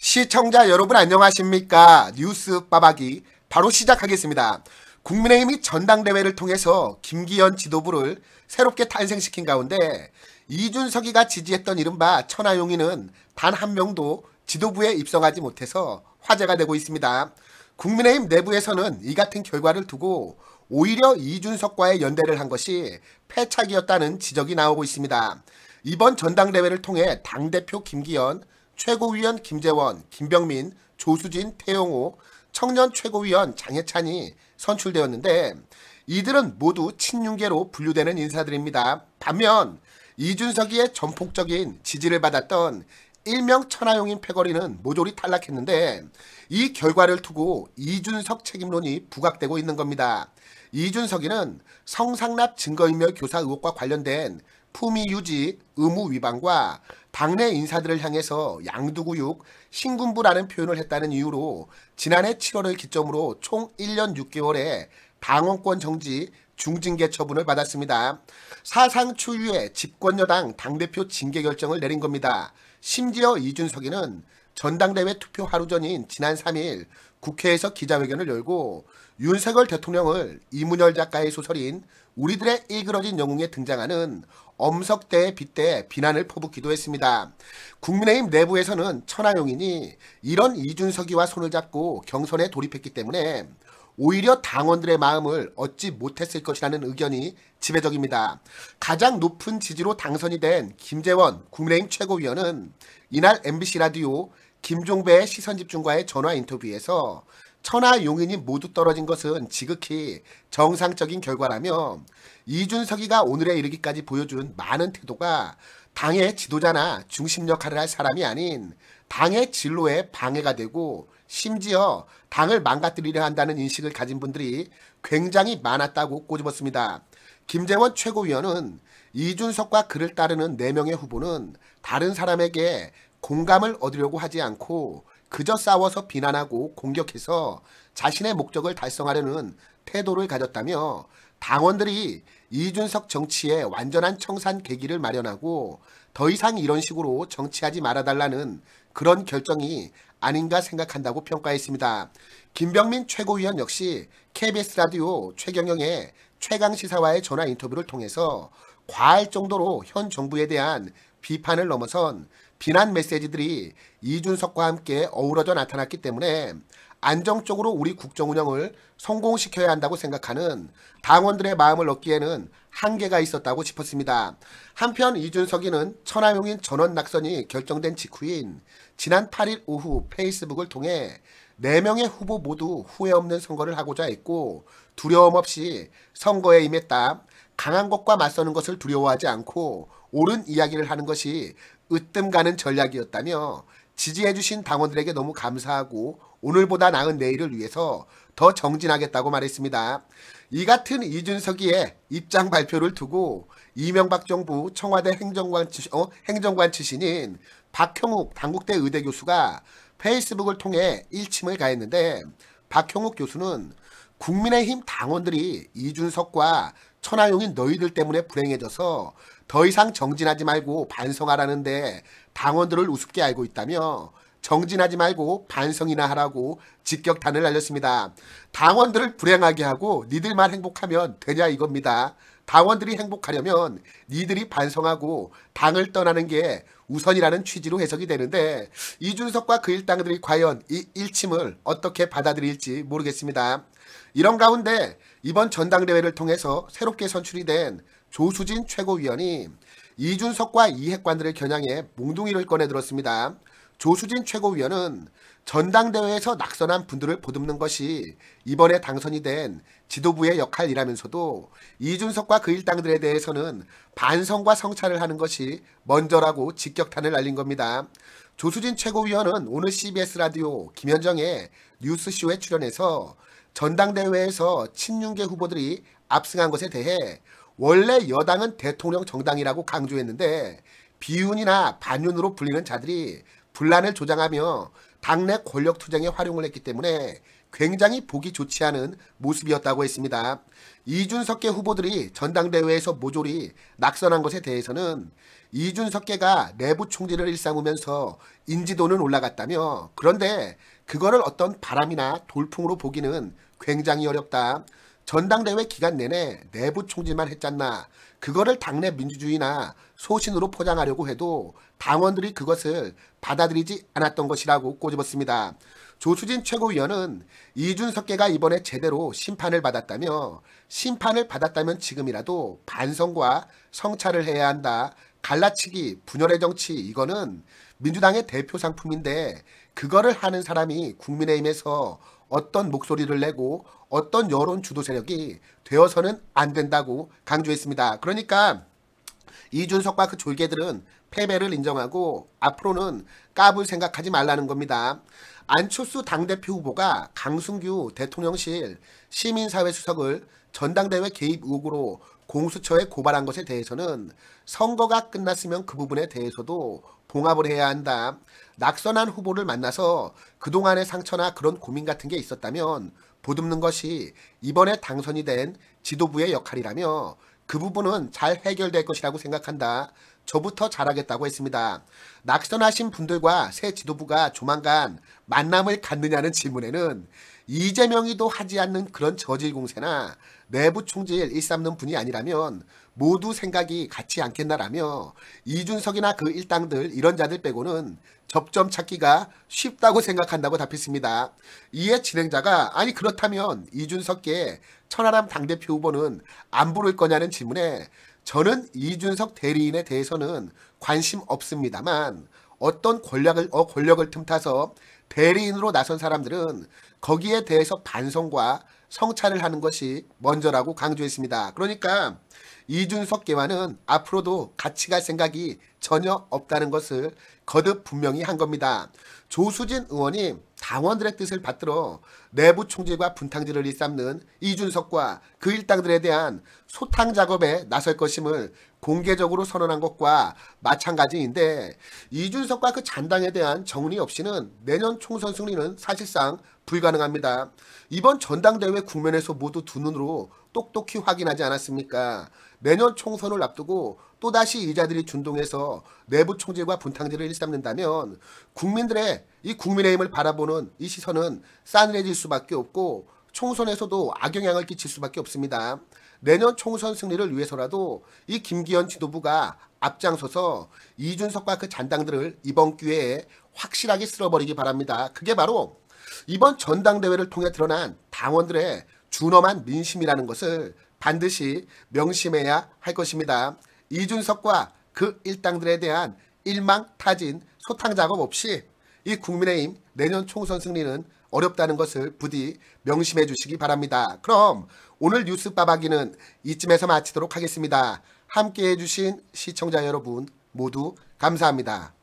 시청자 여러분 안녕하십니까? 뉴스 빠박이 바로 시작하겠습니다. 국민의힘이 전당대회를 통해서 김기현 지도부를 새롭게 탄생시킨 가운데 이준석이가 지지했던 이른바 천하용인은 단 한 명도 지도부에 입성하지 못해서 화제가 되고 있습니다. 국민의힘 내부에서는 이 같은 결과를 두고 오히려 이준석과의 연대를 한 것이 패착이었다는 지적이 나오고 있습니다. 이번 전당대회를 통해 당대표 김기현, 최고위원 김재원, 김병민, 조수진, 태용호, 청년 최고위원 장해찬이 선출되었는데 이들은 모두 친윤계로 분류되는 인사들입니다. 반면 이준석이의 전폭적인 지지를 받았던 일명 천하용인 패거리는 모조리 탈락했는데 이 결과를 두고 이준석 책임론이 부각되고 있는 겁니다. 이준석이는 성상납 증거인멸 교사 의혹과 관련된 품위 유지 의무 위반과 당내 인사들을 향해서 양두구육 신군부라는 표현을 했다는 이유로 지난해 7월을 기점으로 총 1년 6개월의 당원권 정지 중징계 처분을 받았습니다. 사상 초유의 집권여당 당대표 징계 결정을 내린 겁니다. 심지어 이준석이는 전당대회 투표 하루 전인 지난 3일 국회에서 기자회견을 열고 윤석열 대통령을 이문열 작가의 소설인 우리들의 일그러진 영웅에 등장하는 엄석대의 빗대 비난을 퍼붓기도 했습니다. 국민의힘 내부에서는 천하용인이 이런 이준석이와 손을 잡고 경선에 돌입했기 때문에 오히려 당원들의 마음을 얻지 못했을 것이라는 의견이 지배적입니다. 가장 높은 지지로 당선이 된 김재원 국민의힘 최고위원은 이날 MBC 라디오 김종배의 시선집중과의 전화 인터뷰에서 천하 용인이 모두 떨어진 것은 지극히 정상적인 결과라며 이준석이가 오늘에 이르기까지 보여준 많은 태도가 당의 지도자나 중심 역할을 할 사람이 아닌 당의 진로에 방해가 되고 심지어 당을 망가뜨리려 한다는 인식을 가진 분들이 굉장히 많았다고 꼬집었습니다. 김재원 최고위원은 이준석과 그를 따르는 4명의 후보는 다른 사람에게 공감을 얻으려고 하지 않고 그저 싸워서 비난하고 공격해서 자신의 목적을 달성하려는 태도를 가졌다며 당원들이 이준석 정치에 완전한 청산 계기를 마련하고 더 이상 이런 식으로 정치하지 말아달라는 그런 결정이 아닌가 생각한다고 평가했습니다. 김병민 최고위원 역시 KBS 라디오 최경영의 최강시사와의 전화 인터뷰를 통해서 과할 정도로 현 정부에 대한 비판을 넘어선 비난 메시지들이 이준석과 함께 어우러져 나타났기 때문에 안정적으로 우리 국정 운영을 성공시켜야 한다고 생각하는 당원들의 마음을 얻기에는 한계가 있었다고 짚었습니다. 한편 이준석이는 천하용인 전원 낙선이 결정된 직후인 지난 8일 오후 페이스북을 통해 4명의 후보 모두 후회 없는 선거를 하고자 했고 두려움 없이 선거에 임했다. 강한 것과 맞서는 것을 두려워하지 않고 옳은 이야기를 하는 것이 으뜸 가는 전략이었다며 지지해주신 당원들에게 너무 감사하고 오늘보다 나은 내일을 위해서 더 정진하겠다고 말했습니다. 이 같은 이준석이의 입장 발표를 두고 이명박 정부 청와대 행정관, 어, 행정관 출신인 박형욱 당국대 의대 교수가 페이스북을 통해 일침을 가했는데 박형욱 교수는 국민의힘 당원들이 이준석과 천하용인 너희들 때문에 불행해져서 더 이상 정진하지 말고 반성하라는데 당원들을 우습게 알고 있다며 정진하지 말고 반성이나 하라고 직격탄을 날렸습니다. 당원들을 불행하게 하고 니들만 행복하면 되냐 이겁니다. 당원들이 행복하려면 니들이 반성하고 당을 떠나는 게 우선이라는 취지로 해석이 되는데 이준석과 그 일당들이 과연 이 일침을 어떻게 받아들일지 모르겠습니다. 이런 가운데 이번 전당대회를 통해서 새롭게 선출이 된 조수진 최고위원이 이준석과 이핵관들을 겨냥해 몽둥이를 꺼내들었습니다. 조수진 최고위원은 전당대회에서 낙선한 분들을 보듬는 것이 이번에 당선이 된 지도부의 역할이라면서도 이준석과 그 일당들에 대해서는 반성과 성찰을 하는 것이 먼저라고 직격탄을 날린 겁니다. 조수진 최고위원은 오늘 CBS 라디오 김현정의 뉴스쇼에 출연해서 전당대회에서 친윤계 후보들이 압승한 것에 대해 원래 여당은 대통령 정당이라고 강조했는데 비윤이나 반윤으로 불리는 자들이 분란을 조장하며 당내 권력 투쟁에 활용을 했기 때문에 굉장히 보기 좋지 않은 모습이었다고 했습니다. 이준석계 후보들이 전당대회에서 모조리 낙선한 것에 대해서는 이준석계가 내부 총질을 일삼으면서 인지도는 올라갔다며 그런데 그거를 어떤 바람이나 돌풍으로 보기는 굉장히 어렵다. 전당대회 기간 내내 내부 총질만 했잖나. 그거를 당내 민주주의나 소신으로 포장하려고 해도 당원들이 그것을 받아들이지 않았던 것이라고 꼬집었습니다. 조수진 최고위원은 이준석계가 이번에 제대로 심판을 받았다며 심판을 받았다면 지금이라도 반성과 성찰을 해야 한다. 갈라치기, 분열의 정치 이거는 민주당의 대표 상품인데 그거를 하는 사람이 국민의힘에서 어떤 목소리를 내고 어떤 여론 주도 세력이 되어서는 안 된다고 강조했습니다. 그러니까 이준석과 그 졸개들은 패배를 인정하고 앞으로는 까불 생각하지 말라는 겁니다. 안철수 당대표 후보가 강승규 대통령실 시민사회 수석을 전당대회 개입 의혹으로 공수처에 고발한 것에 대해서는 선거가 끝났으면 그 부분에 대해서도 봉합을 해야 한다. 낙선한 후보를 만나서 그동안의 상처나 그런 고민 같은 게 있었다면 보듬는 것이 이번에 당선이 된 지도부의 역할이라며 그 부분은 잘 해결될 것이라고 생각한다. 저부터 잘하겠다고 했습니다. 낙선하신 분들과 새 지도부가 조만간 만남을 갖느냐는 질문에는 이재명이도 하지 않는 그런 저질 공세나 내부 총질 일삼는 분이 아니라면 모두 생각이 같지 않겠나라며 이준석이나 그 일당들 이런 자들 빼고는 접점 찾기가 쉽다고 생각한다고 답했습니다. 이에 진행자가 아니 그렇다면 이준석계 천하람 당대표 후보는 안 부를 거냐는 질문에 저는 이준석 대리인에 대해서는 관심 없습니다만 어떤 권력을 어 권력을 틈타서 대리인으로 나선 사람들은 거기에 대해서 반성과 성찰을 하는 것이 먼저라고 강조했습니다. 그러니까 이준석계와는 앞으로도 같이 갈 생각이 전혀 없다는 것을 거듭 분명히 한 겁니다. 조수진 의원이 당원들의 뜻을 받들어 내부 총질과 분탕질을 일삼는 이준석과 그 일당들에 대한 소탕 작업에 나설 것임을 공개적으로 선언한 것과 마찬가지인데 이준석과 그 잔당에 대한 정리 없이는 내년 총선 승리는 사실상 불가능합니다. 이번 전당대회 국면에서 모두 두 눈으로 똑똑히 확인하지 않았습니까? 내년 총선을 앞두고 또다시 이자들이 준동해서 내부 총질과 분탕질을 일삼는다면 국민들의 이 국민의힘을 바라보는 이 시선은 싸늘해질 수밖에 없고 총선에서도 악영향을 끼칠 수밖에 없습니다. 내년 총선 승리를 위해서라도 이 김기현 지도부가 앞장서서 이준석과 그 잔당들을 이번 기회에 확실하게 쓸어버리기 바랍니다. 그게 바로 이번 전당대회를 통해 드러난 당원들의 준엄한 민심이라는 것을 반드시 명심해야 할 것입니다. 이준석과 그 일당들에 대한 일망타진 소탕 작업 없이 이 국민의힘 내년 총선 승리는 어렵다는 것을 부디 명심해 주시기 바랍니다. 그럼 오늘 뉴스 빠박이는 이쯤에서 마치도록 하겠습니다. 함께 해 주신 시청자 여러분 모두 감사합니다.